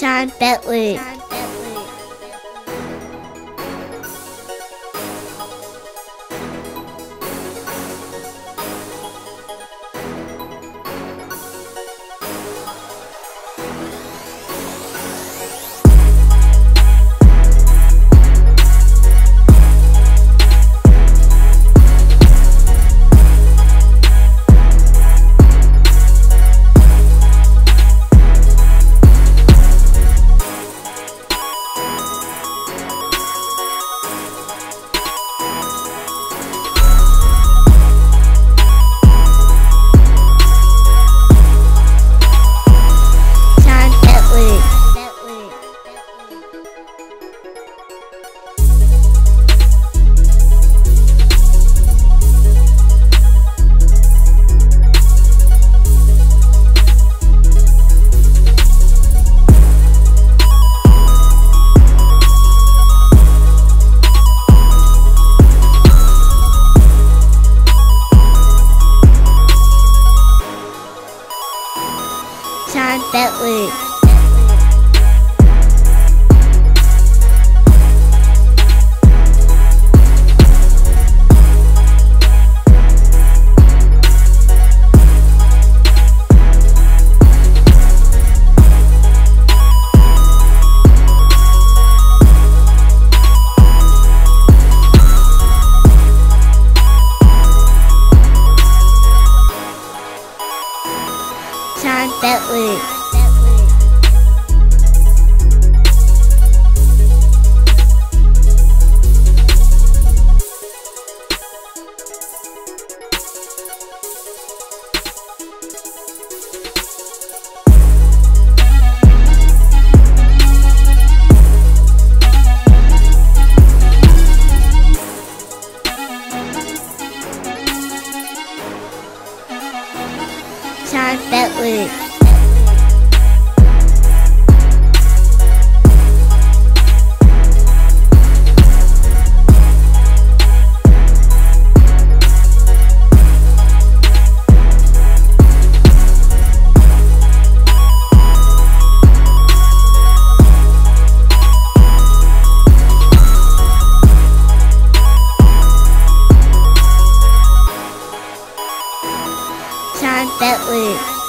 Sean Bentley. Betloot. John Bentley. That bedroom. time that we